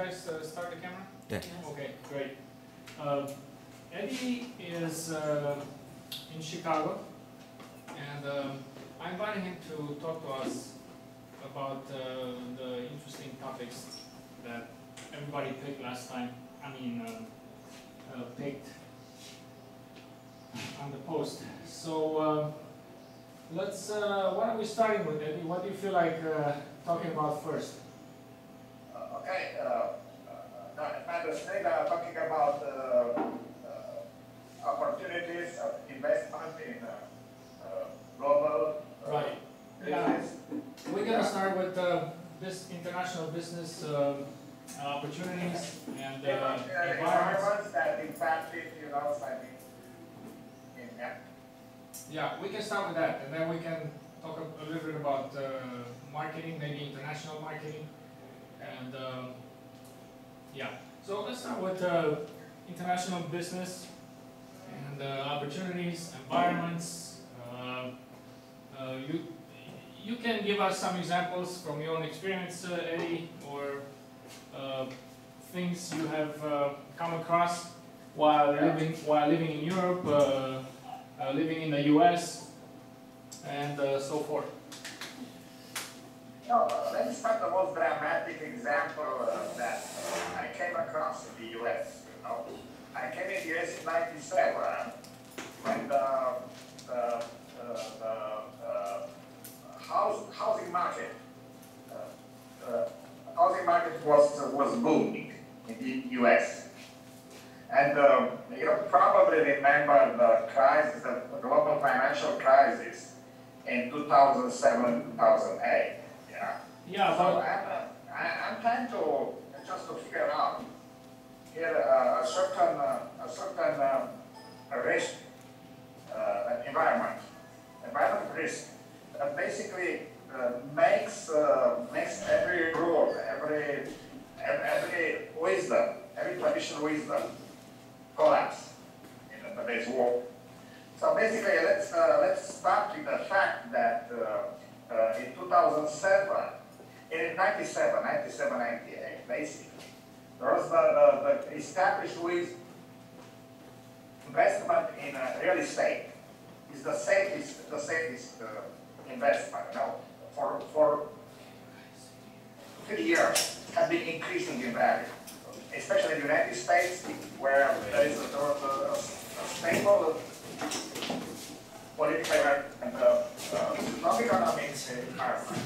guys uh, start the camera? Yeah. Okay, great. Uh, Eddie is uh, in Chicago, and um, I invited him to talk to us about uh, the interesting topics that everybody picked last time. I mean, um, uh, picked on the post. So uh, let's. Uh, what are we starting with, Eddie? What do you feel like uh, talking about first? Okay, uh, uh, now the thing uh, talking about uh, uh, opportunities of investment in uh, uh, global Right. Yeah. We're gonna start with uh, this international business opportunities and uh, environments. that impacted, you know, I mean, in that. Yeah, we can start with that, and then we can talk a a little bit about uh, marketing, maybe international marketing, and um, yeah. So let's start with uh, international business and uh, opportunities, environments. Uh, uh, you you can give us some examples from your own experience, uh, Eddie, or uh, things you have uh, come across while living while living in Europe. Uh, uh, living in the US, and uh, so forth. No, let me start the most dramatic example uh, that I came across in the US. You know, I came in the US in '97 when the the, the, the uh, house housing market uh, uh, housing market was was booming in the US. And um, you probably remember the crisis, the global financial crisis in 2007, 2008. Yeah. Yeah, So but I'm, uh, I- I'm trying to, just to figure out here uh, a certain, uh, a certain uh, risk, uh, environment, environment risk that basically uh, makes, uh, makes every rule, every, every wisdom, every traditional wisdom collapse in today's world. So basically, let's, uh, let's start with the fact that uh, in 2007, in 97, 97, 98, basically, there was the, the, the established with investment in uh, real estate. Is the safest, the safest investment, know, for, for 50 years have been increasing in value, especially in the United States, where there is a, a, a stable political and uh, uh, non-economic environment.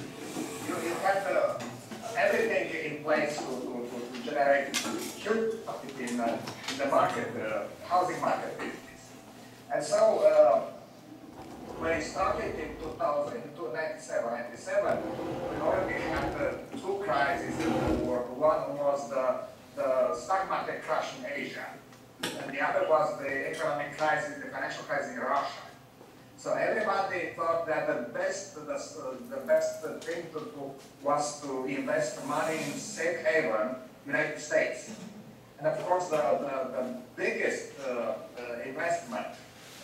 You, you have uh, everything in place to, to, to, to generate huge profit in, uh, in the market, uh, housing market business. And so, uh, when it started in 2000, in 1997, 97, we already had uh, two crises in the world. One was the, the stock market crash in Asia, and the other was the economic the in Russia. So everybody thought that the best, the, the best thing to do was to invest money in safe haven, United States. And of course, the, the, the biggest uh, uh, investment,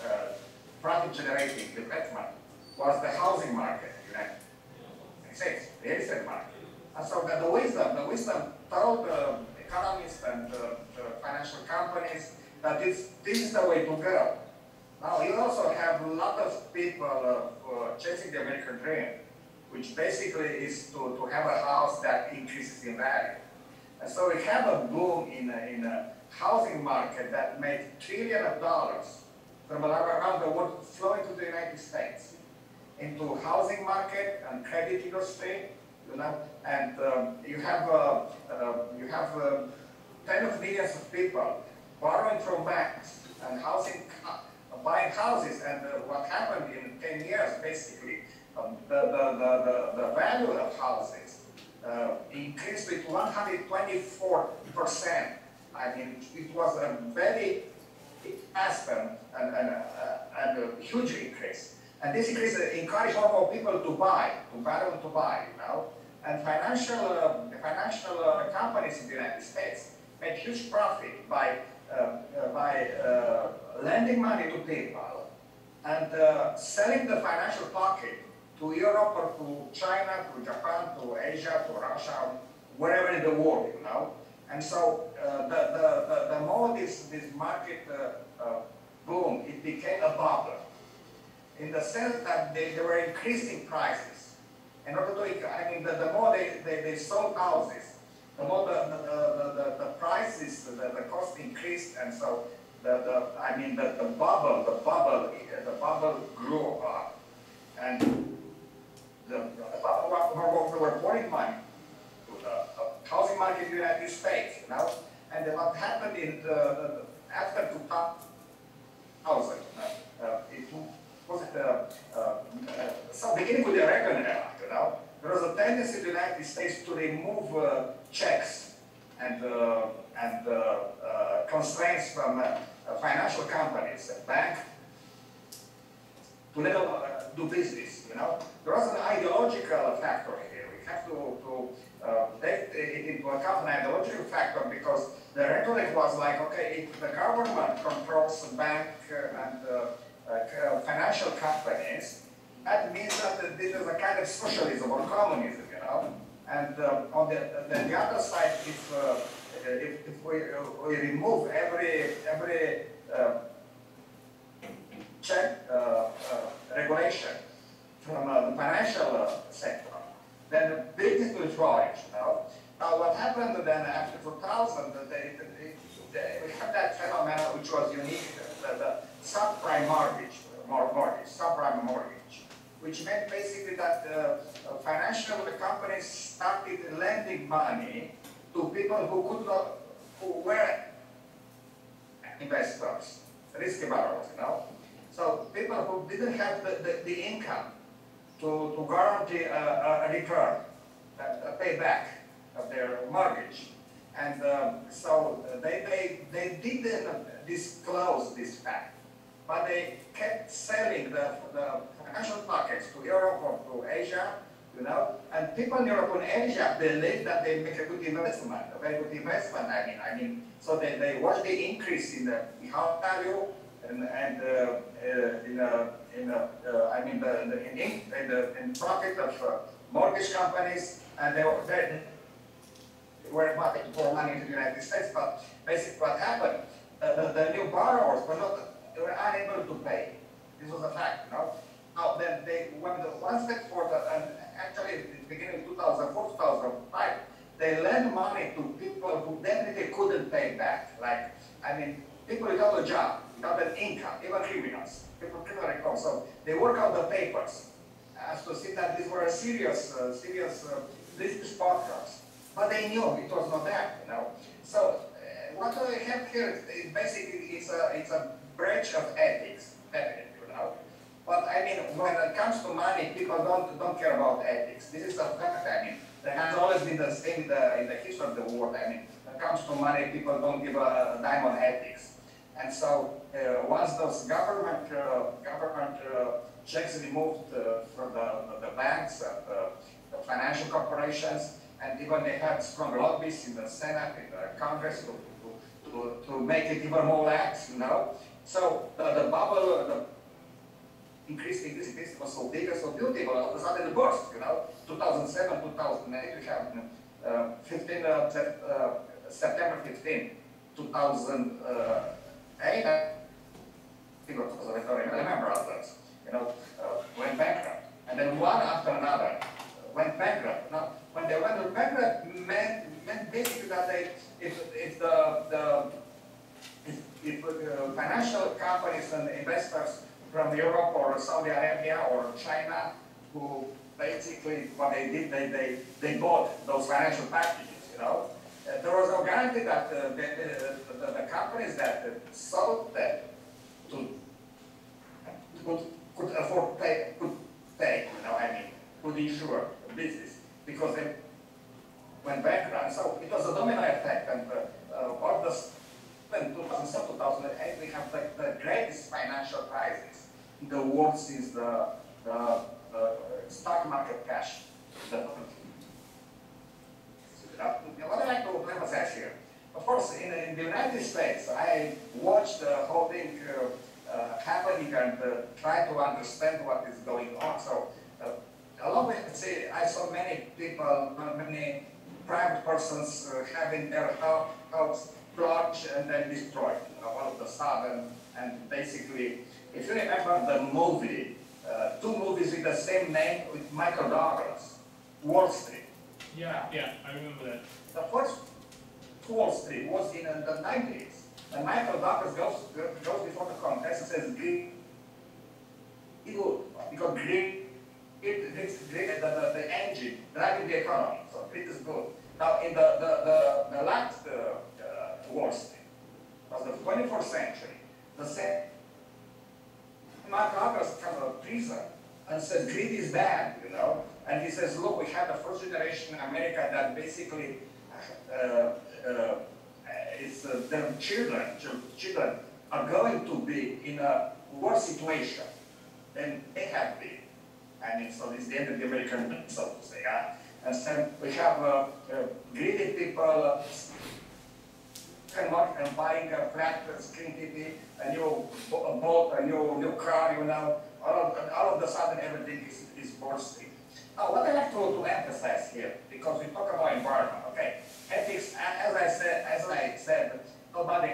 uh, profit generating investment, was the housing market, United States, the real estate market. And so the, the wisdom, the wisdom told the economists and uh, the financial companies that this, this is the way to go. Now, you also have a lot of people uh, chasing the American dream, which basically is to, to have a house that increases in value. And so we have a boom in a, in a housing market that made trillion of dollars from around the world flowing to the United States into housing market and credit industry, you know, and um, you have uh, uh, you have uh, ten of millions of people borrowing from banks and housing buying houses, and uh, what happened in 10 years, basically, um, the, the, the, the, value of houses uh, increased with 124%. I mean, it was a very fast and, and, uh, and a huge increase. And this increase encouraged more and more people to buy, to borrow to buy, you know. And financial, uh, financial uh, companies in the United States made huge profit by uh, by lending money to people and uh, selling the financial pocket to Europe or to China, to Japan, to Asia, to Russia, wherever in the world, you know. And so uh, the, the, the, the more this, this market uh, uh, boom, it became a bubble. In the sense that they, they were increasing prices. In order to, I mean, the, the more they, they, they sold houses, the more the, the, the, the, the prices, the, the cost increased, and so the, the I mean, the, the bubble, the bubble, the bubble grew up. And the, the were, were money to the housing market in the United States, you know. And what happened in the, the after 2000, uh, uh, it was it, uh, uh, so beginning with the Reagan era, you know, there was a tendency in the United States to remove uh, checks and, uh, and uh, uh, constraints from financial companies, bank, to let them do business, you know. There was an ideological factor here. We have to, to uh, take into account an ideological factor because the rhetoric was like, okay, if the government controls the bank and uh, uh, financial companies, that means that this is a kind of socialism or communism, you know. And uh, on the, the, the other side, if, uh, if, if we, uh, we remove every, every uh, check uh, regulation from the financial sector, then the business will you. Now, what happened then after 2000, they, they, they, we had that phenomenon which was unique, the, the subprime mortgage, mortgage, subprime mortgage which meant basically that uh, financial companies started lending money to people who could not, who were investors, risky borrowers, you know. So people who didn't have the, the, the income to, to guarantee a, a return, a, a payback of their mortgage. And um, so they, they, they didn't disclose this fact, but they kept selling the, the financial pockets to Europe or to Asia, you know, and people in Europe and Asia believe that they make a good investment, a very good investment. I mean, I mean, so they, they watch the increase in the house value and, and uh, uh, in, uh, in uh, I mean, the, the, in, in the in profit of uh, mortgage companies, and they were they were wanting to pour money into the United States. But basically, what happened? Uh, the, the new borrowers were not, they were unable to pay. This was a fact, you know. Now, then they went one step further, and actually, in the beginning of 2004, 2005, they lent money to people who definitely couldn't pay back. Like, I mean, people without a job, without an income, even criminals, people criminal record. So they work out the papers as to see that these were a serious, uh, serious uh, business. But they knew it was not that, you know. So uh, what I have here is basically it's a, it's a breach of ethics, definitely. But I mean, when it comes to money, people don't don't care about ethics. This is a fact. I mean, that has always been the same in the, in the history of the world. I mean, when it comes to money, people don't give a, a dime on ethics. And so uh, once those government uh, government uh, checks removed uh, from the, the, the banks and the financial corporations, and even they had strong lobbies in the Senate, in the Congress to, to, to, to make it even more lax, you know. So the, the bubble, the increased, increased, increased, was so big and so beautiful, all of a sudden it burst, you know. 2007, 2008, we have uh, 15, uh, uh, September 15, 2008, I think it was, I don't remember others, you know, uh, went bankrupt. And then one after another went bankrupt. Now, when they went bankrupt, meant, meant basically that they, if, if the, the if, if uh, financial companies and investors from Europe or Saudi Arabia or China who basically what they did, they, they, they bought those financial packages, you know. Uh, there was no guarantee that uh, the, the, the, companies that sold them to, could, could afford pay, could pay, you know, I mean, could insure business because they went bankrupt. So it was a domino effect and uh, uh, all this in 2007, 2008, we have the, the greatest financial crisis in the world since the, the, the stock market crash. what I like to emphasize here, of course, in, in the United States, I watched the whole thing uh, uh, happening and uh, try to understand what is going on. So, uh, along with, say, I saw many people, many private persons uh, having their house plunged and then destroyed. You know, all of the sudden, and basically, if you remember the movie, uh, two movies with the same name with Michael Douglas, Wall Street. Yeah, yeah, I remember that. The first Wall Street was in uh, the 90s. And Michael Douglas goes, goes before the Congress and says, green, good, because green, it, this, green, the, the, the engine driving the economy, so it is good. Now, in the, the, the, the last uh, Wall Street, the 24th century, the same, Mark comes out of prison and says, greed is bad, you know, and he says, look, we have the first generation in America that basically uh, uh, is uh, their children, children are going to be in a worse situation than they have been. Mean, so is the end of the American, so to say. Uh, and so we have uh, uh, greedy people uh, and buying a flat screen TV, a new boat, a new new car, you know, all of, all of a sudden everything is, is bursting. Now, what I like to, to emphasize here, because we talk about environment, okay? Ethics, as I said, as I said, nobody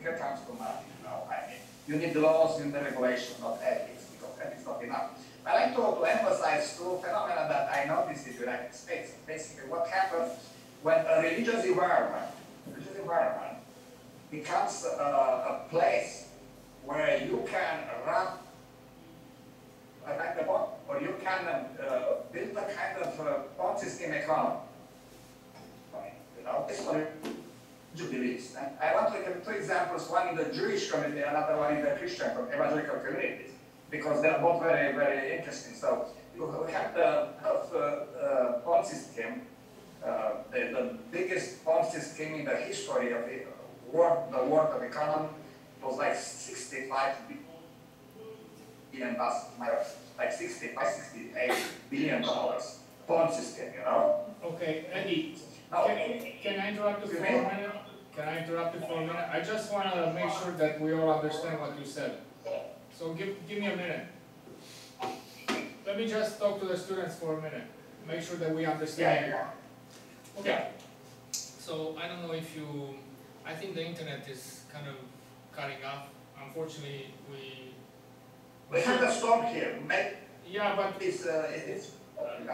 here comes to money, you know. I mean, you need laws and the regulation, not ethics, because ethics not enough. I like to, to emphasize two phenomena that I noticed in the United States. Basically, what happens when a religious environment, environment becomes a, a place where you can run like the or you can uh, build a kind of uh, Ponzi scheme economy. You know, believe. And I want to give two examples, one in the Jewish community, another one in the Christian evangelical communities, because they're both very, very interesting. So you have the health uh, uh, Ponzi scheme, uh, the, the biggest Ponzi scheme in the history of the world, the world of economy, was like 65 billion dollars, like 65, 68 billion dollars Ponzi scheme, you know? Okay, Eddie, Now, can, can I interrupt you for a minute? Can I interrupt you for a minute? I just wanna make sure that we all understand what you said. So give, give me a minute. Let me just talk to the students for a minute, make sure that we understand. yeah, Okay, so I don't know if you, I think the internet is kind of cutting off. Unfortunately, we. we have a storm here, make Yeah, but this, uh, it's,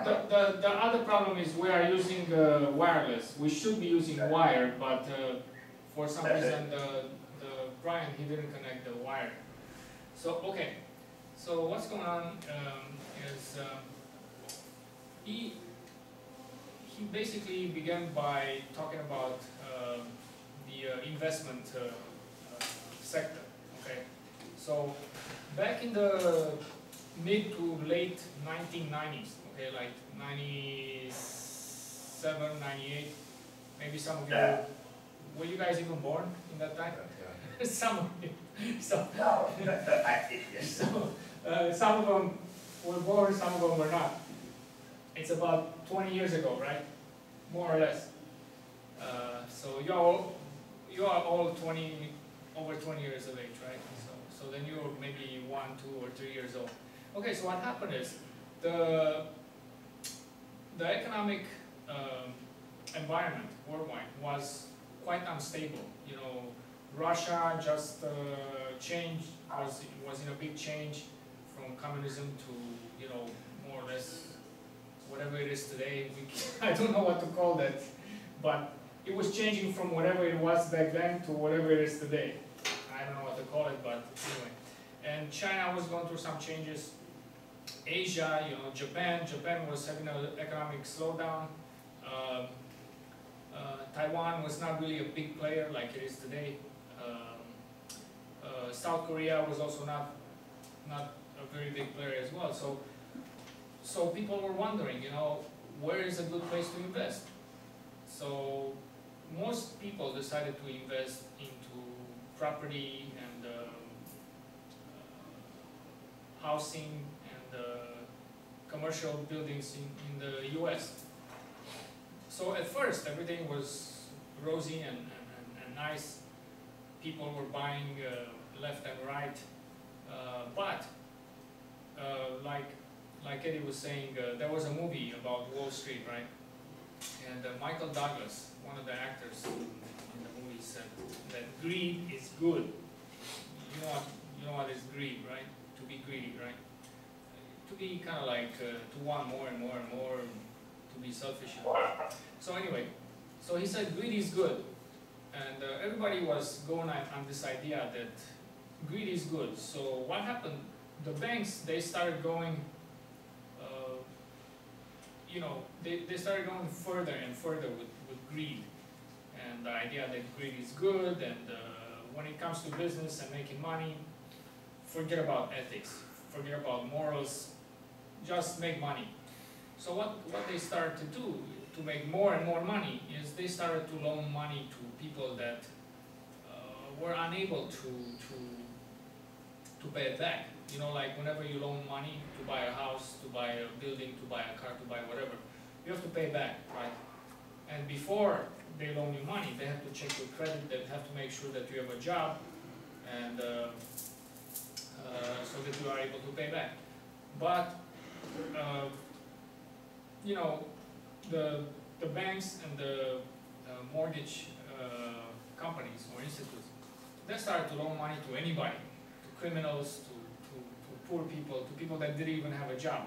the, the, the other problem is we are using uh, wireless. We should be using wire, but uh, for some That's it. reason, the, the Brian, he didn't connect the wire. So, okay, so what's going on um, is um, he, he basically began by talking about um, the uh, investment uh, uh, sector, okay? So, back in the mid to late 1990s, okay, like 97, 98, maybe some of you, Yeah. were you guys even born in that time? some of you, so, no, I, yes. so, uh, some of them were born, some of them were not. It's about 20 years ago, right? More or less. Uh, so you're all, you are all 20, over 20 years of age, right? So, so then you're maybe one, two, or three years old. Okay, so what happened is the the economic um, environment worldwide was quite unstable. You know, Russia just uh, changed was was in a big change from communism to you know more or less whatever it is today. I don't know what to call that, but it was changing from whatever it was back then to whatever it is today. I don't know what to call it, but anyway. And China was going through some changes. Asia, you know, Japan, Japan was having an economic slowdown. Um, uh, Taiwan was not really a big player like it is today. Um, uh, South Korea was also not not a very big player as well. So, so people were wondering, you know, where is a good place to invest? So, most people decided to invest into property and um, uh, housing and uh, commercial buildings in, in the US. So at first, everything was rosy and, and, and, nice. People were buying uh, left and right. Uh, but, uh, like, like Eddie was saying, uh, there was a movie about Wall Street, right? And uh, Michael Douglas, one of the actors in the movie, said that greed is good. You know what, you know what is greed, right? To be greedy, right? To be kind of like, uh, to want more and more and more, to be selfish. So anyway, so he said greed is good. And uh, everybody was going on, this idea that greed is good. So what happened? The banks, they started going, you know, they, they started going further and further with, with greed. And the idea that greed is good and uh, when it comes to business and making money, forget about ethics, forget about morals, just make money. So what, what they started to do to make more and more money is they started to loan money to people that uh, were unable to, to, to pay it back. You know, like whenever you loan money to buy a house, to buy a building, to buy a car, to buy whatever, you have to pay back, right? And before they loan you money, they have to check your credit, they have to make sure that you have a job, and uh, uh, so that you are able to pay back. But, uh, you know, the, the banks and the uh, mortgage uh, companies or institutes, they started to loan money to anybody, to criminals, to poor people, to people that didn't even have a job.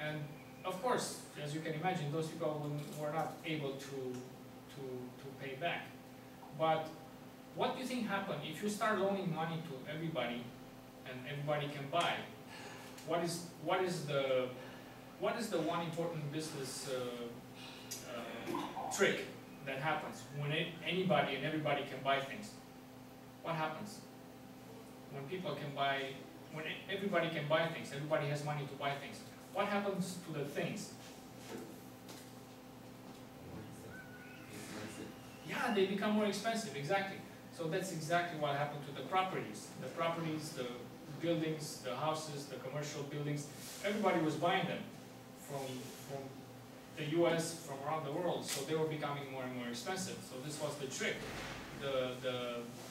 And of course, as you can imagine, those people were not able to, to, to pay back. But what do you think happened if you start loaning money to everybody and everybody can buy? What is, what is the, what is the one important business uh, uh, trick that happens when it, anybody and everybody can buy things? What happens? When people can buy, when everybody can buy things, everybody has money to buy things. What happens to the things? Yeah, they become more expensive, exactly. So that's exactly what happened to the properties. The properties, the buildings, the houses, the commercial buildings, everybody was buying them from, from the US, from around the world, so they were becoming more and more expensive. So this was the trick. The, the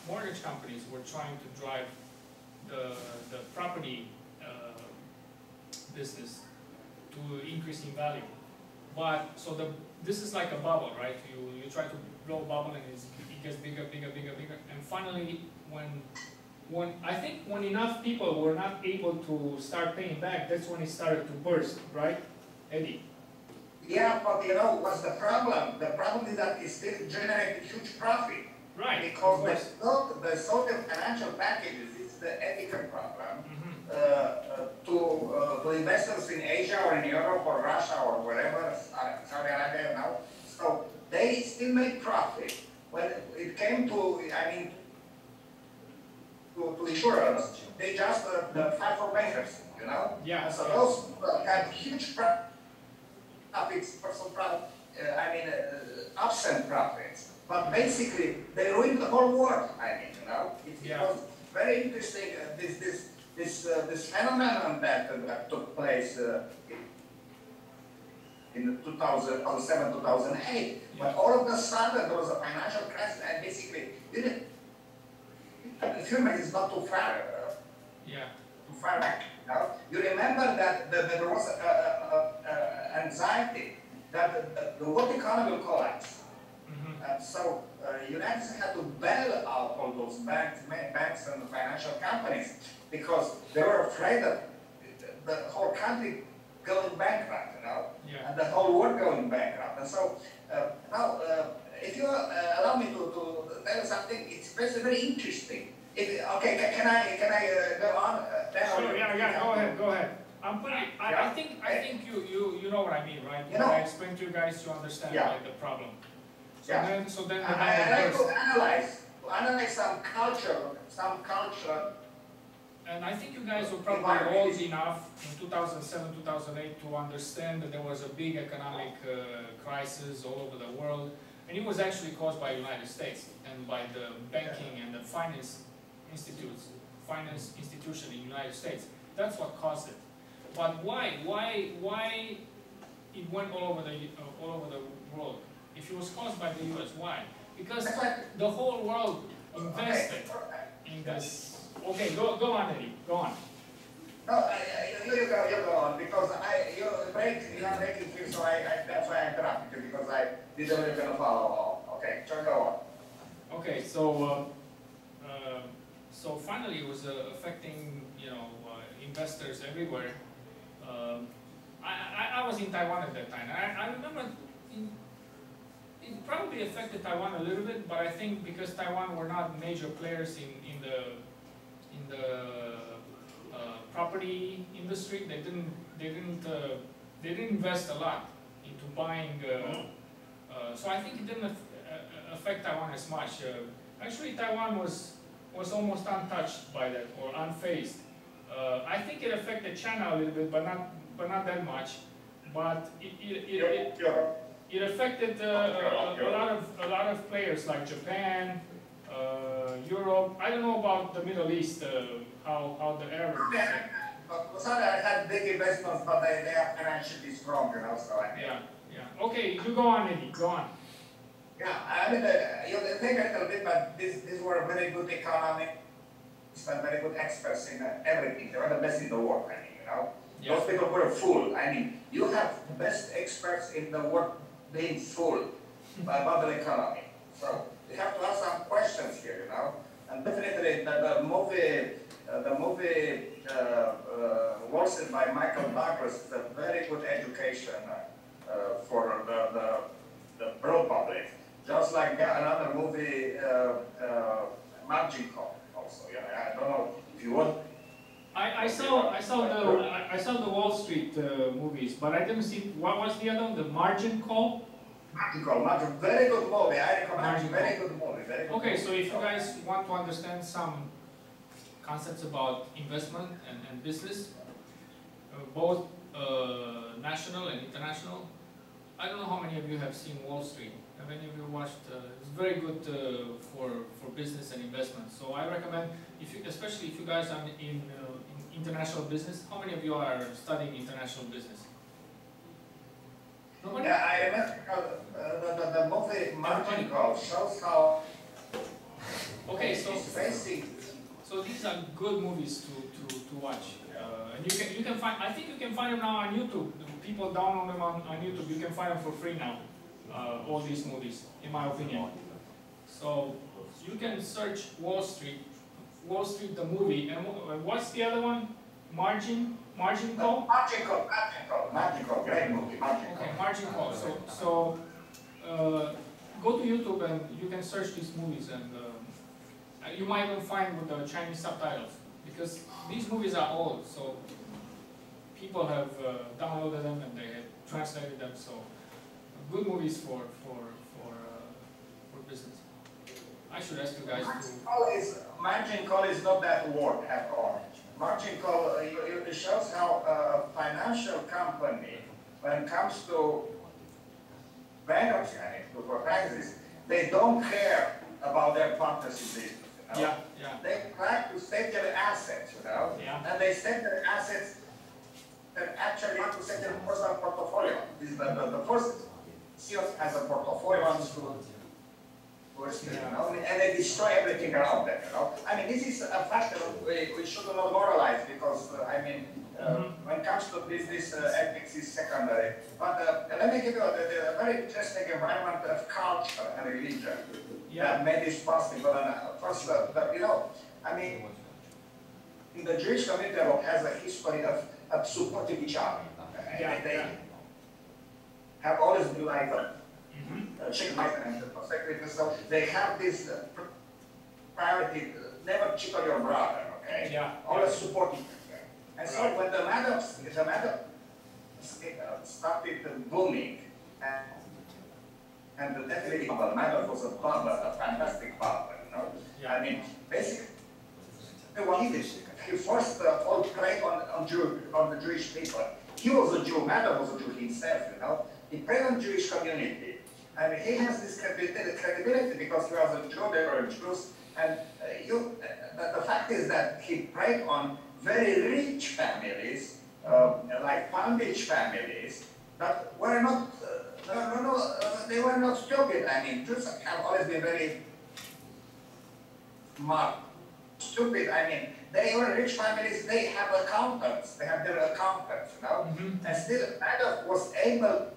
mortgage companies were trying to drive the, the property uh, business to increase in value. But, so the, this is like a bubble, right? You, you try to blow a bubble and it's, it gets bigger, bigger, bigger, bigger. And finally, when, when, I think when enough people were not able to start paying back, that's when it started to burst, right? Eddie? Yeah, but you know, what's the problem? The problem is that it still generates huge profit. Right. Because the sort, the sort of financial packages is the ethical problem. Mm -hmm. Uh, uh, to, uh, to investors in Asia or in Europe or Russia or wherever, Saudi Arabia now. So they still make profit. When it came to, I mean, to, to insurance, they just uh, filed for bankruptcy, you know? Yeah. So those have huge profits, personal profit, uh, I mean, uh, absent profits. But basically, they ruined the whole world, I mean, you know? It, yeah. it was very interesting, uh, this, this this uh, this phenomenon that, uh, that took place uh, in 2000, 2007, 2008. But all of a sudden there was a financial crisis and basically didn't. The film is not too far. yeah. Too far back. You, know? you remember that, the, there was anxiety that the, the world economy will collapse. Mm -hmm. And so uh, United States had to bail out all those banks, banks and financial companies because they were afraid that the whole country going bankrupt, you know, yeah. and the whole world going bankrupt. And so uh, now, uh, if you uh, allow me to, to tell you something, it's very, very interesting. If, okay, can, can I can I uh, go on? sure, yeah, yeah, go ahead, go ahead. I'm putting, I, yeah. I think I think you, you you know what I mean, right? You know, I explained to you guys to understand yeah. like the problem. So yeah. then so then the I, I like to analyze to analyze some culture, some culture and I think you guys were probably old enough in 2007, 2008 to understand that there was a big economic uh, crisis all over the world. And it was actually caused by the United States and by the banking and the finance institutes, finance institution in the United States. That's what caused it. But why? Why? Why it went all over the uh, all over the world? If it was caused by the U.S., why? Because the whole world invested in this Okay, go, go on, Eddie, go on. No, I, I, you, you go, you go on, because I, you break, you are making things, so I, I, that's why I interrupted you, because I didn't really gonna follow all. Okay, so go on. Okay, so, uh, uh, so finally it was uh, affecting, you know, uh, investors everywhere. Um, I, I, I was in Taiwan at that time, I, I remember in, it probably affected Taiwan a little bit, but I think because Taiwan were not major players in, in the, in the, uh, property industry, they didn't, they didn't, uh, they didn't invest a lot into buying, uh, uh, so I think it didn't uh, affect Taiwan as much. Uh, actually, Taiwan was, was almost untouched by that, or unfazed. Uh, I think it affected China a little bit, but not, but not that much. But it, it, it, it, it affected uh, a, a, a lot of a lot of players like Japan, uh, Europe. I don't know about the Middle East, uh, how how the Arabs. but Wasada had big investments, but they, they are financially strong, you know, so I. Yeah, yeah. Okay, you go on, Eddie. Go on. Yeah, I mean, uh, you think a little bit, but these, these were very good economists and very good experts in uh, everything. They were the best in the world, I mean, you know. Yeah. Those people were full. I mean, you have the best experts in the world being fooled by bubble economy. So you have to ask some questions here, you know. And definitely the, the movie, uh, the movie uh, uh, by Michael Douglas is a very good education uh, for the, the, the broad public. Just like another movie, uh, uh, Margin Call, also. Yeah, I don't know if you want I, I saw I saw the I, I saw the Wall Street uh, movies, but I didn't see what was the other one, the Margin Call. Margin Call, Margin, very good movie. I recommend. Margin very good movie. Very good Okay, movie. so if you guys want to understand some concepts about investment and, and business, uh, both uh, national and international, I don't know how many of you have seen Wall Street. Have any of you watched? Uh, it's very good uh, for for business and investment. So I recommend, if you, especially if you guys are in, uh, in international business. How many of you are studying international business? Nobody? Yeah, I remember uh, the, the, the movie Margin Call shows how Okay, so it's facing. So these are good movies to, to, to watch. Uh, and you can you can find I think you can find them now on YouTube. People download them on, on YouTube. You can find them for free now. Uh, all these movies, in my opinion. So you can search Wall Street, Wall Street the movie, and what's the other one? Margin, Margin Call. Margin Call, Margin Call, Margin Call, great movie, Margin Call. Okay, Margin Call. So so uh, go to YouTube and you can search these movies and. Uh, uh, you might even find with the Chinese subtitles because these movies are old, so people have uh, downloaded them and they have translated them. So good movies for for for uh, for business. I should ask you guys Margin to. Call is, Margin Call is not that word at all. Margin Call, uh, it shows how a financial company, when it comes to bankruptcy, to for crisis, they don't care about their partners in business. you know? Yeah, yeah, They try to save their assets, you know? yeah, And they save their assets that actually want to save their personal portfolio. This is the, the, the first CEOs has a portfolio on to, you know, and they destroy everything around them, you know? I mean, this is a factor we, we should not moralize because, uh, I mean, uh, Mhm. when it comes to business, uh, ethics is secondary. But uh, let me give you the, the very interesting environment of culture and religion yeah, that made this possible. And uh, first, uh, the, you know, I mean, in the Jewish community has a history of, of supporting each other. Okay? Yeah, They yeah. have always been like a chicken and the perspective. So they have this uh, priority, uh, never cheat on your brother, okay? yeah, Always supporting them. And so Right. when the Madoff, the Madoff uh, started booming, and, and the definitely the Madoff was a bubble, a fantastic bubble, you know? yeah. I mean, basically, what he he forced the whole prey on, on Jew, on the Jewish people. He was a Jew, Madoff was a Jew himself, you know? He preyed on Jewish community. And he has this credibility, because he was a Jew, they were Jews. And uh, you, uh, the, fact is that he preyed on very rich families, uh, like Pandich families, that were not, uh, no, no, no, uh, they were not stupid. I mean, Jews have always been very smart stupid. I mean, they were rich families. They have accountants. They have their accountants, you know. Mhm. And still, Madoff was able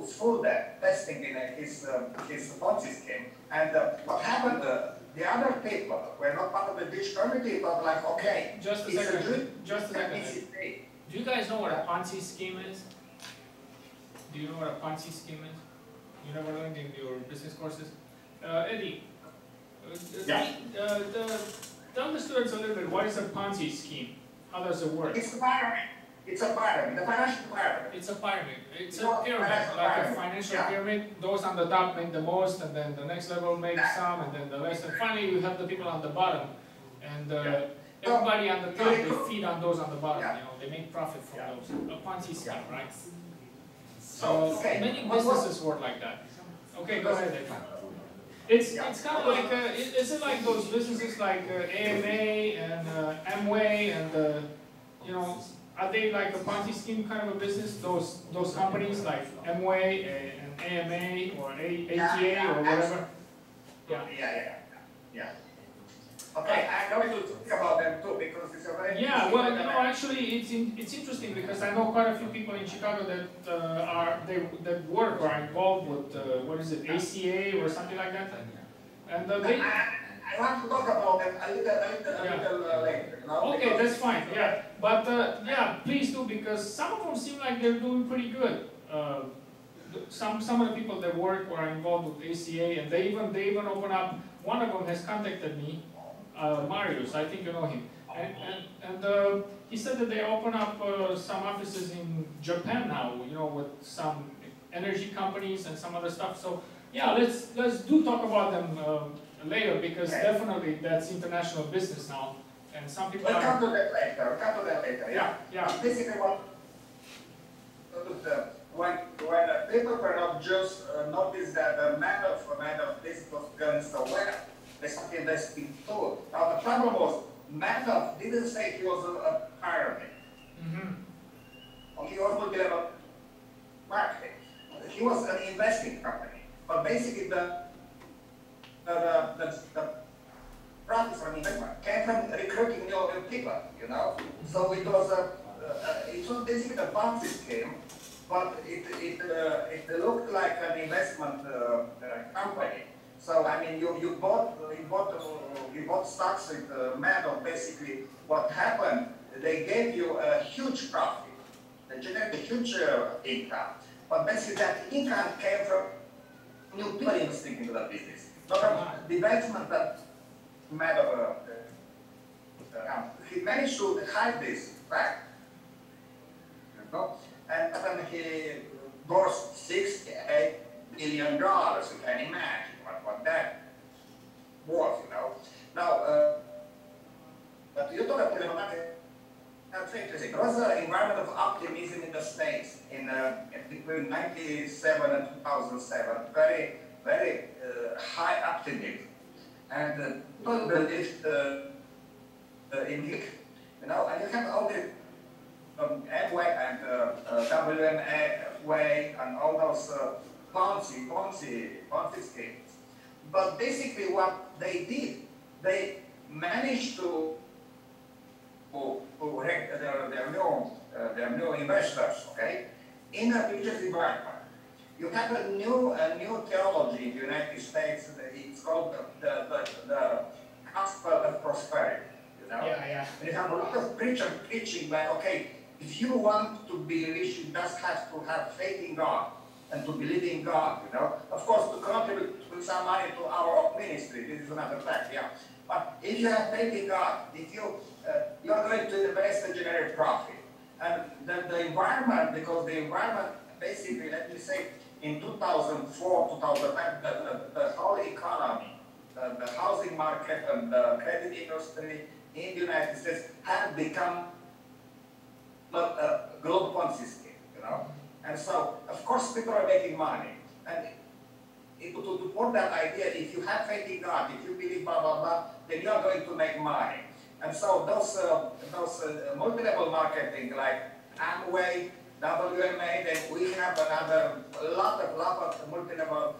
to fool them, investing in uh, his uh, his Ponzi scheme. And uh, what happened? Uh, the other people were not part of the Dutch committee, but like, okay, Just a a second, good just a second. Do you guys know what a Ponzi scheme is? Do you know what a Ponzi scheme is? You never learned in your business courses? Uh, Eddie, uh, Yeah. uh, the, tell the students a little bit, what is a Ponzi scheme? How does it work? It's a pyramid. It's a pyramid, the financial pyramid. It's a pyramid, it's a pyramid, financial like a financial yeah. pyramid, those on the top make the most, and then the next level makes Yeah. some, and then the rest, and finally you have the people on the bottom. And, uh, Yeah. everybody on the top, they feed on those on the bottom, Yeah. you know, they make profit from Yeah. those, a Ponzi scheme, right? So, So, okay, many what- what- businesses work like that. Okay, go ahead, It's, Yeah. it's kind of like, uh, is it like those businesses like uh, AMA and uh, Amway and, uh, you know, are they like a Ponzi scheme kind of a business, those, those companies like Amway and AMA or A- ATA or whatever? Yeah. Yeah, yeah, yeah. Okay, I'm going to think about them too, because it's a very. Yeah, well, you know, actually, it's, in- it's interesting because I know quite a few people in Chicago that uh, are, they, that work or are involved with, uh, what is it, ACA or something like that? And uh, they, I, want to talk about them a little, a little, a little uh, later, you know? Okay, that's fine, yeah, but, uh, yeah, please do, because some of them seem like they're doing pretty good. Uh, Some, some of the people that work or are involved with ACA, and they even, they even open up, one of them has contacted me, uh, Marius, I think you know him. And, and, and, uh, he said that they open up, uh, some offices in Japan now, you know, with some energy companies and some other stuff, so, yeah, let's, let's do talk about them, later, because Okay. definitely that's international business now, and some people We'll are. come to that later, we'll come to that later, yeah? Yeah, yeah, Basically what, when, when people were not just uh, noticed that the man of, man of this was going so well, they started investing too. Now the problem was, Madoff didn't say he was a, a pyramid. mm-hmm, He was multi-level marketing. He was an investing company, but basically the the the, the, the profits from investment came from recruiting new people. You know, so it was a uh, it was basically a Ponzi scheme, but it it uh, it looked like an investment uh, uh, company. So I mean, you you bought you bought uh, you bought stocks with uh, Madoff. Basically, what happened? They gave you a huge profit. They generated a huge uh, income, but basically that income came from new people investing into the business, the investment that Madoff. Uh, uh, he managed to hide this fact. And then he lost sixty-eight billion dollars. You can imagine what, what that was, you know. Now, uh, but you talk about interesting. There was an environment of optimism in the States in, uh, between 97 and 2007. Very, very uh, high optimism. And uh, people believed uh, uh, in it, you know, and you have all the um, Amway and uh, uh, WMA way and all those uh, Ponzi, Ponzi, Ponzi schemes. But basically what they did, they managed to, to, to their, their new, uh, their new investors, okay, in a business environment. You have a new, a new theology in the United States, it's called the, the, the, gospel of prosperity, you know? yeah, yeah. And you have a lot of preachers preaching that, okay, if you want to be rich, you just have to have faith in God and to believe in God, you know. Of course, to contribute with some money to our ministry, this is another fact, yeah. But if you have faith in God, if you, uh, you are going to invest and generate profit, and the, the environment, because the environment, basically, let me say, in 2004, 2005, the, the, the whole economy, the, the housing market and the credit industry in the United States have become a, global Ponzi scheme, you know. And so, of course, people are making money. And it, to support that idea, if you have faith in God, if you believe blah, blah, blah, then you are going to make money. And so those, uh, those uh, multi-level marketing like Amway, WMA, then we have another lot of, lot of multi-level,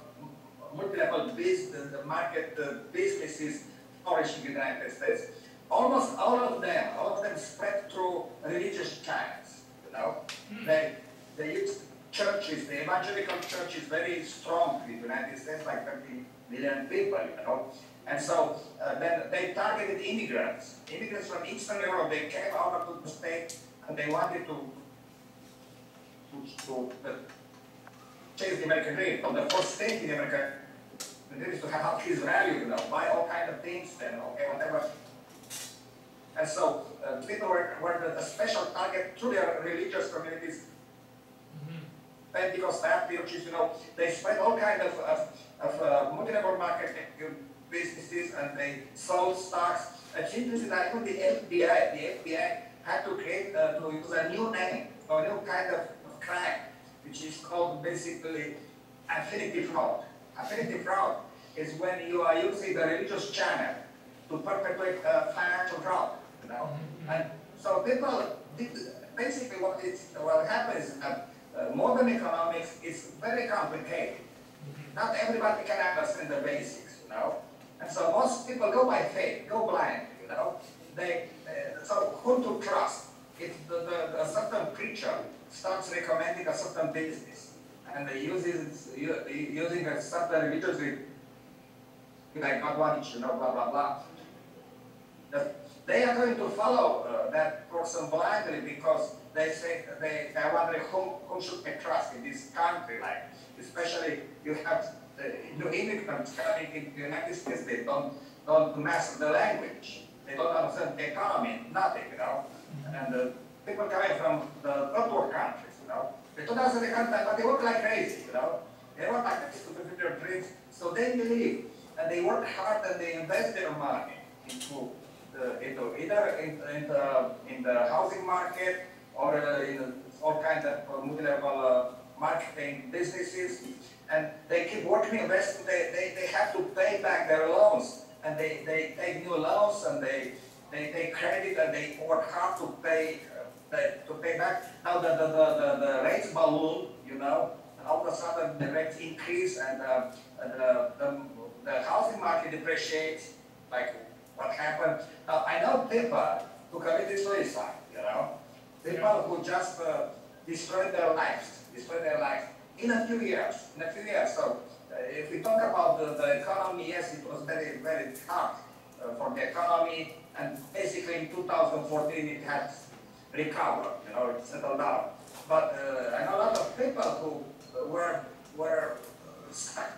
multi-level business, market uh, businesses flourishing in the United States, almost all of them, all of them spread through religious channels. You know, Hmm. they they use churches. The evangelical church is very strong in the United States, like 30 million people. You know, and so uh, then they targeted immigrants, immigrants from Eastern Europe. They came over to the state and they wanted to to, to uh, change the American dream. From the first thing in America, the dream is to have his value, you know, buy all kind of things and okay, whatever. And so uh, people were, were the, special target through their religious communities. Pentecost Baptist churches, you know, they spread all kind of, of, of uh, multi-level marketing businesses and they sold stocks. It's interesting that even the FBI, the FBI had to create, uh, to use a new name, or a new kind of crime, which is called basically affinity fraud. Affinity fraud is when you are using the religious channel to perpetrate uh, financial fraud, you know. Mhm. And so people, basically what, is, what happens is that uh, modern economics is very complicated. Mhm. Not everybody can understand the basics, you know. And so most people go by faith, go blind, you know. They, uh, so who to trust? If the, the, the certain preacher starts recommending a certain business and they uses using a certain religious, like God wants you know, blah blah blah. The- they are going to follow uh, that person blindly because they say they they are wondering whom, should they trust in this country, like especially you have the new immigrants coming into the United States, they don't don't master the language, they don't understand the economy, nothing, you know. And uh, people coming from the third world countries, you know, they the country, but they work like crazy, you know. They work like this to fulfill their dreams, so they believe and they work hard and they invest their money into into either in, in the in the housing market or uh, in all kinds of multi-level uh, marketing businesses, and they keep working, investing. They, they, they have to pay back their loans, and they, they take new loans and they they take credit and they work hard to pay to pay back. Now the the, the, the, the rates balloon, you know, all of a sudden the rates increase and uh, and, uh, the, the housing market depreciates, like what happened. Now, I know people who committed suicide, you know, people who just uh, destroyed their lives, destroyed their lives in a few years, in a few years. So, uh, if we talk about the, the economy, yes, it was very, very hard uh, for the economy, and basically in 2014 it has recovered, you know, it settled down. But uh, I know a lot of people who were were uh, stuck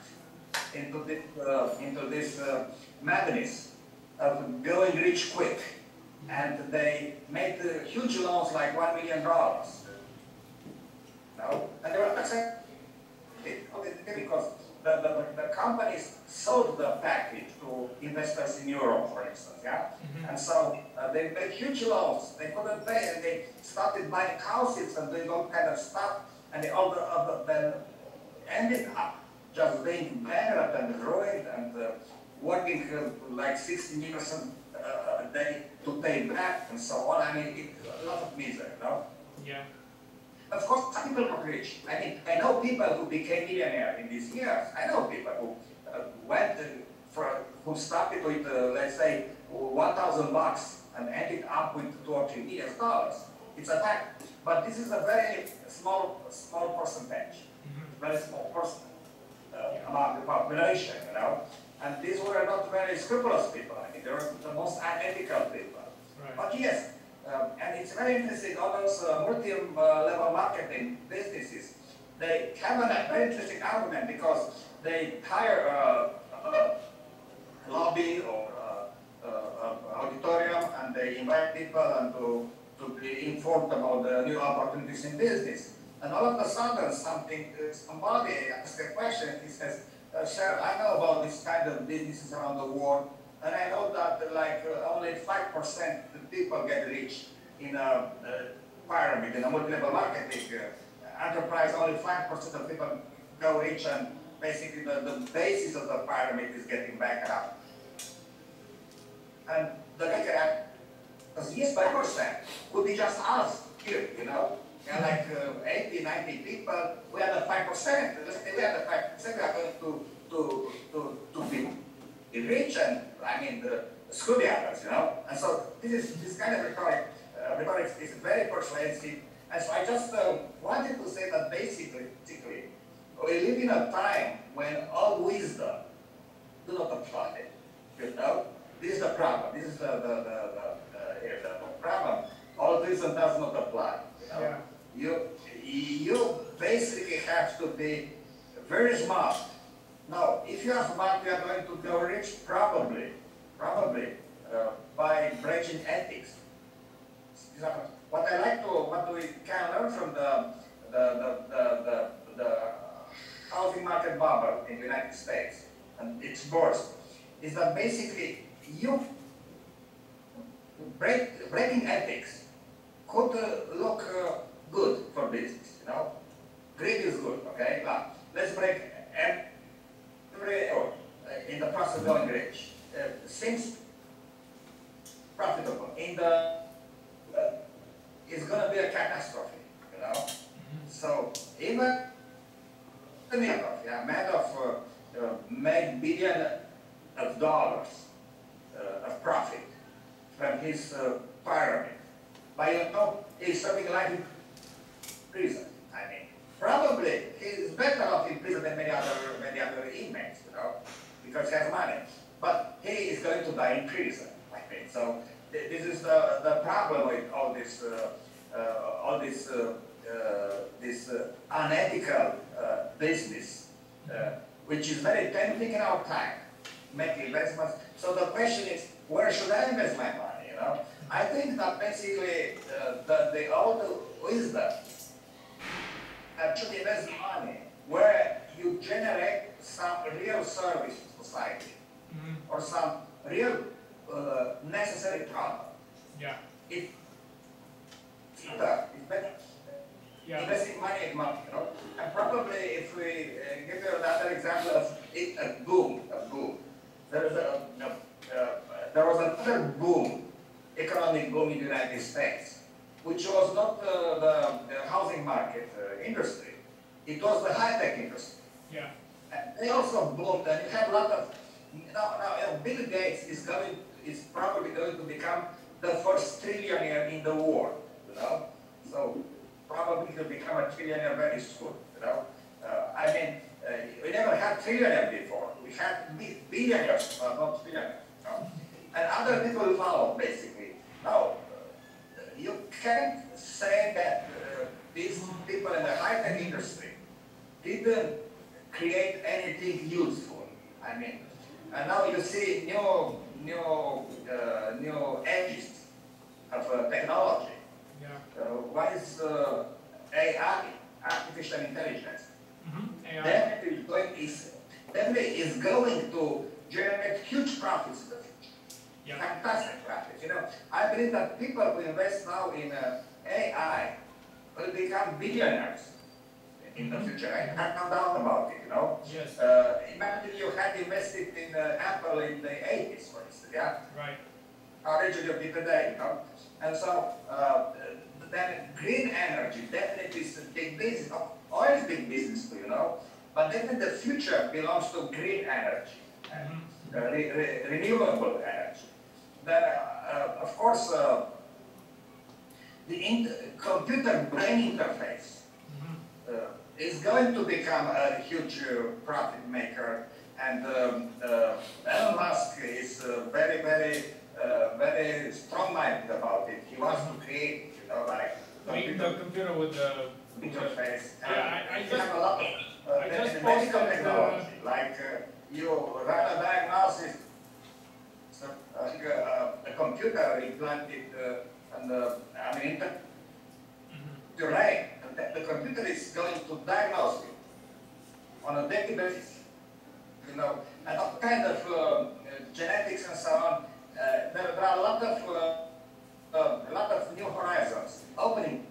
into this uh, into this uh, madness of going rich quick, and they made uh, huge loans like one million dollars. No, and they were accepted because the, the, the companies sold the package to investors in Europe, for instance, yeah. Mhm. And so uh, they made huge loans. They couldn't pay, and they started buying houses and doing all kind of stuff, and they all the, all the, then ended up just being bankrupt and ruined and uh, working uh, like 16 years uh, a day to pay back and so on. I mean, it's a lot of misery, know. Yeah. Of course, some people got rich. I mean, I know people who became millionaire in these years. I know people who uh, went uh, for, who started with, uh, let's say, 1,000 bucks and ended up with two or three million dollars. It's a fact. But this is a very small, small percentage, Mhm. very small percent uh, among the population, you know. And these were not very scrupulous people. I mean, they were the most unethical people. Right. But yes, um, and it's very interesting, all those uh, multi-level marketing businesses, they have a very interesting argument because they hire uh, a lobby or uh, uh, auditorium and they invite people and to, to be informed about the new opportunities in business. And all of a sudden, something, uh, somebody asks a question, he says, uh, sir, I know about this kind of businesses around the world, and I know that like only 5% the people get rich in a pyramid, in a multi-level marketing uh, enterprise, only 5% of people go rich and basically the, the basis of the pyramid is getting back up. And the because yes, 5% could be just us here, you know. And like uh, 80, 90 people, we are the 5%. Let's we are the 5%, we are going to, to, to, to be rich and I mean the, the others, you know. And so this is this kind of rhetoric, uh, rhetoric is very persuasive. And so I just uh, wanted to say that basically, basically, we live in a time when all wisdom do not apply. You know, this is the problem. This is the the the, the, the problem. All wisdom does not apply. You know? Yeah. You you basically have to be very smart. Now, if you are smart, you are going to rich, probably, probably, uh, by breaching ethics. What I like to, what we can learn from the, the, the, the, the, the housing market bubble in the United States and its burst, is that basically you break, breaking ethics could uh, look uh, good for business, you know. Greed is good, okay? But let's break every, oh, uh, in the process of going rich. Uh, seems profitable. In the, uh, it's going to be a catastrophe, you know. So even Madoff, yeah, Madoff uh, uh, made billion of dollars uh, of profit from his uh, pyramid. But you know, he's something like in prison. I mean, probably he's better off in prison than many other many other inmates, you know, because he has money. But he is going to die in prison. I mean, so th this is the the problem with all this uh, uh, all this uh, uh, this uh, unethical uh, business, which is very tempting in our time, making investments. So the question is, where should I invest my money? You know, I think that basically the the old wisdom uh, invest money where you generate some real service to society Mhm. or some real uh, necessary product. Yeah. If it's better, it's better Yeah. investing money in money, you know. And probably if we uh, give you another example of it, a boom, a boom. There is a, uh, there was another boom, economic boom in the United States, which was not uh, the housing market uh, industry. It was the high-tech industry. Yeah. And they also boomed, and you have a lot of, now, now, Bill Gates is going, is probably going to become the first trillionaire in the world, you know? So probably he'll become a trillionaire very soon, you know? Uh, I mean, uh, we never had trillionaire before. We had billionaires, uh, not trillionaires, know? And other people follow, basically. Now, uh, you can't say that these people in the high-tech industry didn't create anything useful. I mean, and now you see new, new, uh, new edges of uh, technology. Yeah. Uh, one is uh, AI, artificial intelligence. Mhm. AI. Definitely is going, is, definitely is going to generate huge profits in the future. Yeah. Fantastic profits. You know, I believe that people who invest now in uh, AI will become billionaires in the future. I have no doubt about it, you know. Yes. Uh, imagine you had invested in uh, Apple in the 80s, for instance, yeah? Right. Originally of today, you know? And so, uh, then green energy definitely is a big business. Oil is big business too, you know? But then the future belongs to green energy, uh, re- re- renewable energy. Then, uh, of course, uh, the in- computer brain interface uh, is going to become a huge uh, profit maker. And um, uh, Elon Musk is uh, very, very, uh, very strong-minded about it. He wants to create, you know, like computer the computer with the. interface. Yeah, I- I just- have a lot of uh, medical posted, uh, technology, like uh, you run a diagnosis, so, a computer implanted uh, on the, I mean, inter- the the, computer is going to diagnose you on a daily basis. You know, and all kind of uh, uh, genetics and so on. Uh, there, there are a lot of uh, uh, a lot of new horizons opening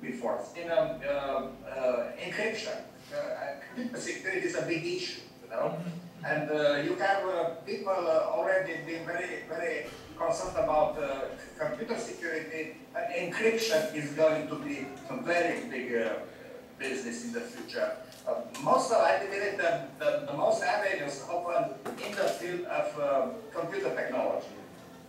before us in um, uh, uh, encryption. Uh, computer security is a big issue, you know. And uh, you have uh, people uh, already been very, very concerned about uh, computer security, and encryption is going to be a very big uh, business in the future. Uh, most of, I believe the, the, the most avenues open in the field of uh, computer technology.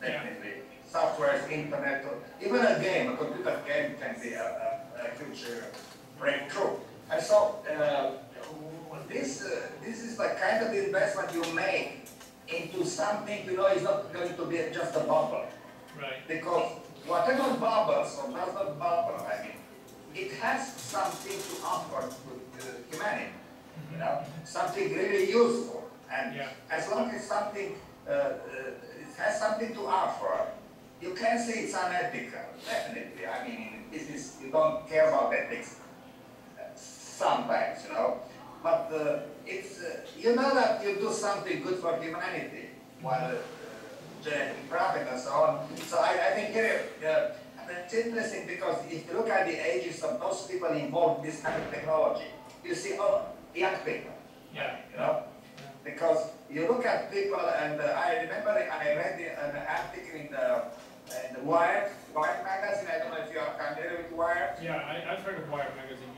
Technically, software, internet, even a game, a computer game can be a, a, a huge uh, breakthrough. And so uh, this uh, this is the kind of investment you make into something you know is not going to be just a bubble. Right. Because whatever bubbles or does not bubble, I mean, it has something to offer to, to humanity. You know, something really useful. And Yeah. as long as something uh, uh, it has something to offer, you can say it's unethical. Definitely. I mean, in business, you don't care about ethics uh, sometimes, you know. But uh, it's uh, you know that you do something good for humanity while uh, generating profit and so on. So I, I think here, uh, it's interesting because if you look at the ages of those people involved in this kind of technology, you see oh young people. Yeah. You know, because you look at people, and uh, I remember I read the, an article in the, in the Wired, Wired magazine. I don't know if you are familiar with Wired. Yeah, I, I've heard of Wired magazine,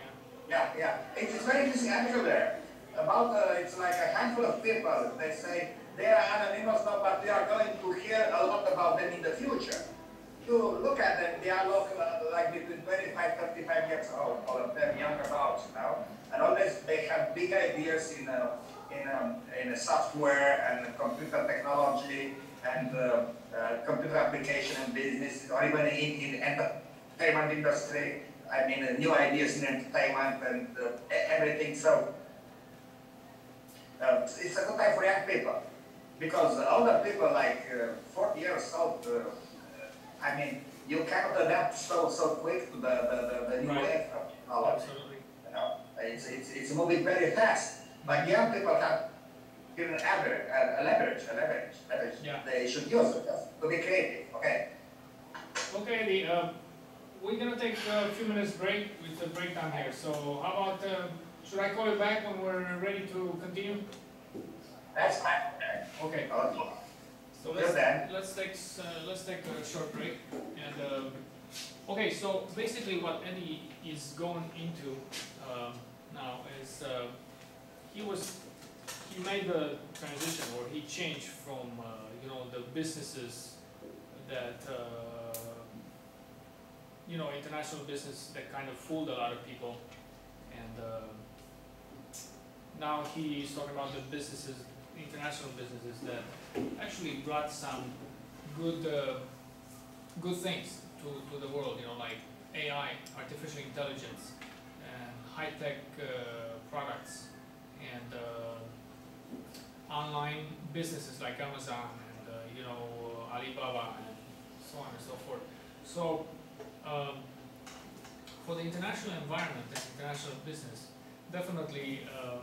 yeah. Yeah. It's, it's very interesting article there. About, uh, it's like a handful of people. They say they are anonymous now, but we are going to hear a lot about them in the future. To look at them, they are look, uh, like between 25, 35 years old, all of them young adults now. And always they have big ideas in, uh, in, um, in software and computer technology and uh, uh, computer application and business, or even in, in entertainment industry. I mean, uh, new ideas in entertainment and uh, everything. So uh, it's a good time for young people because older people, like uh, 40 years old, uh, uh, I mean, you cannot adapt so so quick to the the, the, the new Right. wave of technology. Absolutely. You know, it's, it's, it's moving very fast. But young people have given an average, a, leverage, a leverage, leverage. Yeah. They should use it just to be creative. Okay. Okay, the, uh, we're gonna take a few minutes break with the break time here, so how about, uh, should I call you back when we're ready to continue? That's fine. Okay. So let's, then. let's take, uh, let's take a short break, and, um, okay, so basically what Eddie is going into, um, now is, uh, he was, he made the transition, or he changed from, uh, you know, the businesses that, uh, you know, international business that kind of fooled a lot of people, and, uh, now he's talking about the businesses, international businesses that actually brought some good, uh, good things to, to the world, you know, like AI, artificial intelligence, and high-tech uh, products, and uh, online businesses like Amazon and, uh, you know, Alibaba and so on and so forth. So, um, for the international environment and international business, definitely uh,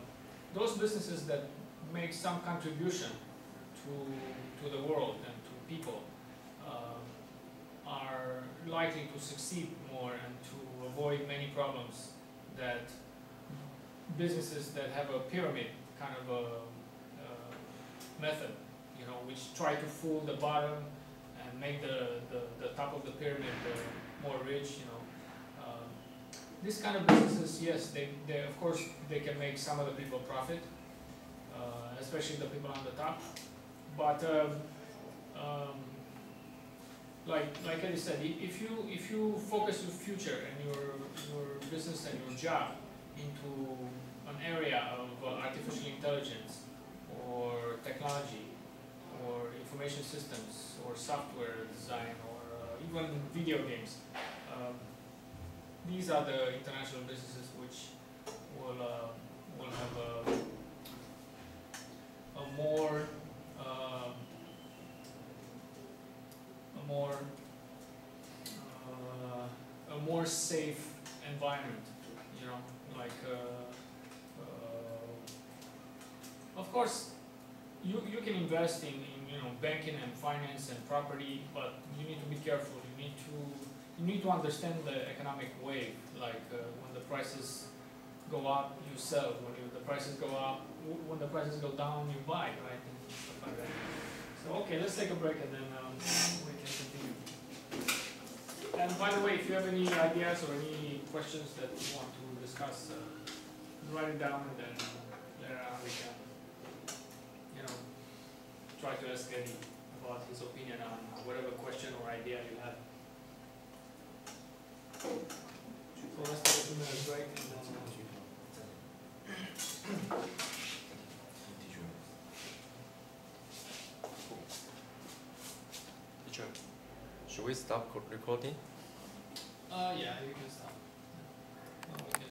those businesses that make some contribution to, to the world and to people uh, are likely to succeed more and to avoid many problems that businesses that have a pyramid kind of a, uh, method, you know, which try to fool the bottom and make the, the, the top of the pyramid uh, more rich, you know. Um, These kind of businesses, yes, they, they, of course, they can make some of the people profit, uh, especially the people on the top. But, um, um, like, like Eddie said, if you, if you focus your future and your, your business and your job into an area of uh, artificial intelligence or technology or information systems or software design or uh, even video games, um, these are the international businesses which will, uh, will have a, a more, um, a more, uh, a more safe environment, you know, like, uh, uh, of course, you, you can invest in, in, you know, banking and finance and property, but you need to be careful, you need to, you need to understand the economic wave, like, uh, when the prices go up, you sell, when you- the prices go up, when the prices go down, you buy, right, like. So, okay, let's take a break and then, um, we can continue. And by the way, if you have any ideas or any questions that you want to discuss, uh, write it down and then uh, later on we can, try to ask Eddie about his opinion on whatever question or idea you have. So let's take a two minutes break and then. Teacher, should we stop recording? Uh, yeah, you can stop.